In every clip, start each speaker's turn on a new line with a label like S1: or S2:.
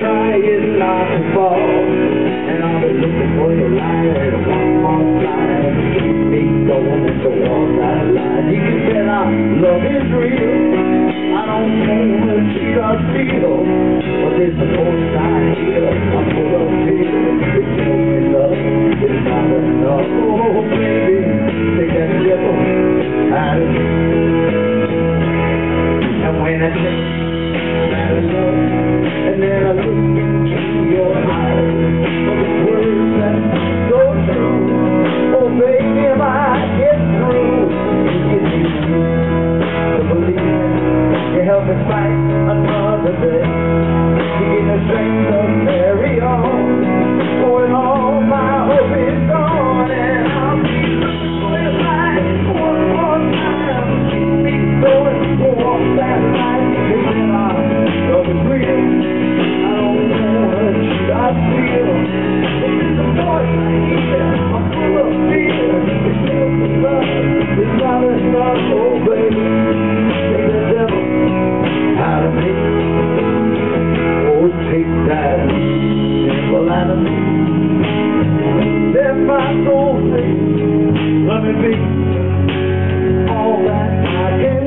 S1: trying not to fall, and I'll be looking for your light Love, and then I look into your eyes, the words true. Oh, baby, I through, you believe. You help me fight another day. You give me strength to carry on. All my hope is gone, and I'll be one more time. Keep me going, that line. Oh. Oh. Let me be all that I can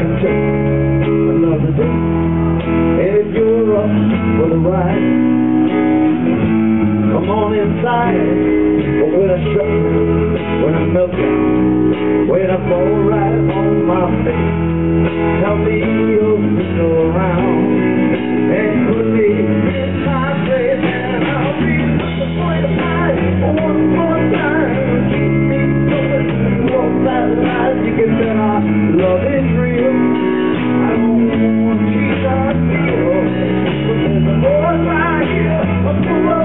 S1: can take another day. And if you're up for the ride, come on inside. But when I shut, when I melt down, when I fall right on my face, tell me you'll still around. And could be in my place, and I'll be looking for light one more time. Keep me going, walk that line. You can bet our love is here,